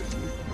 Enigma.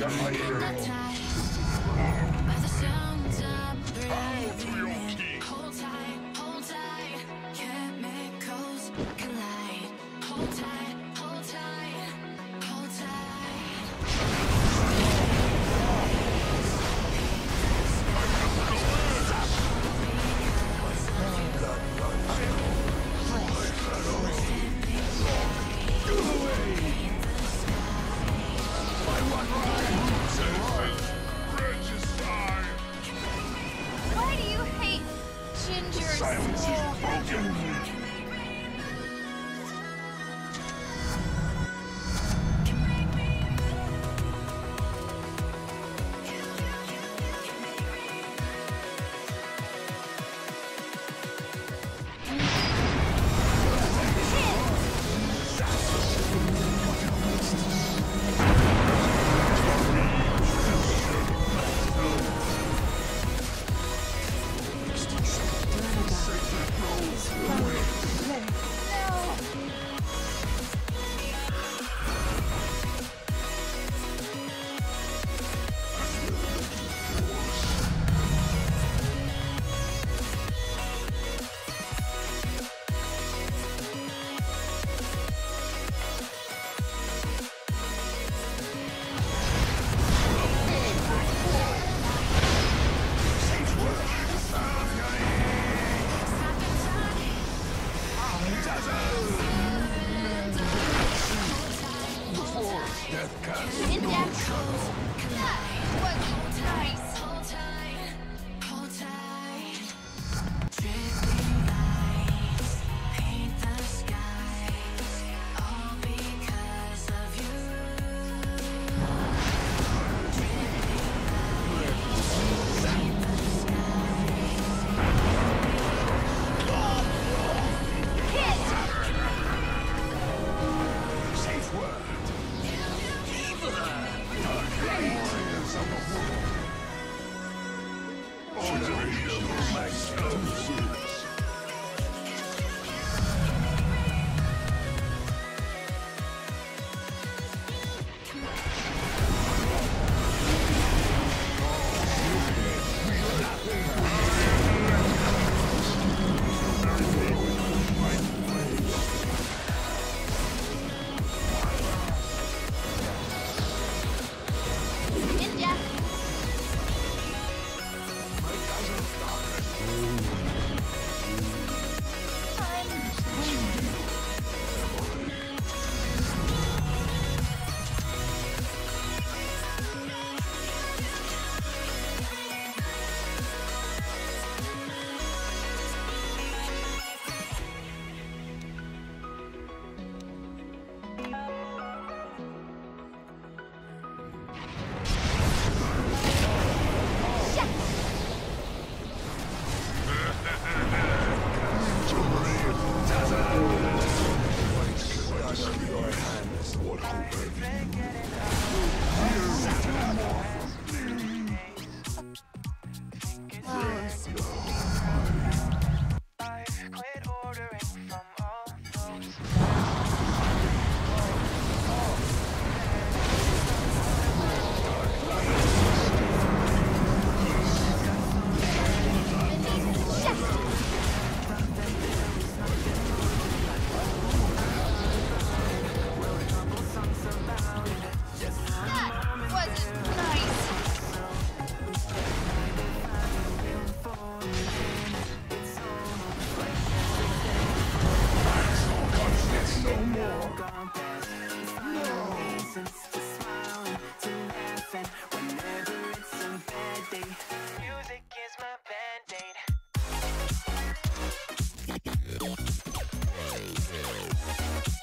Got my hero. Right, right.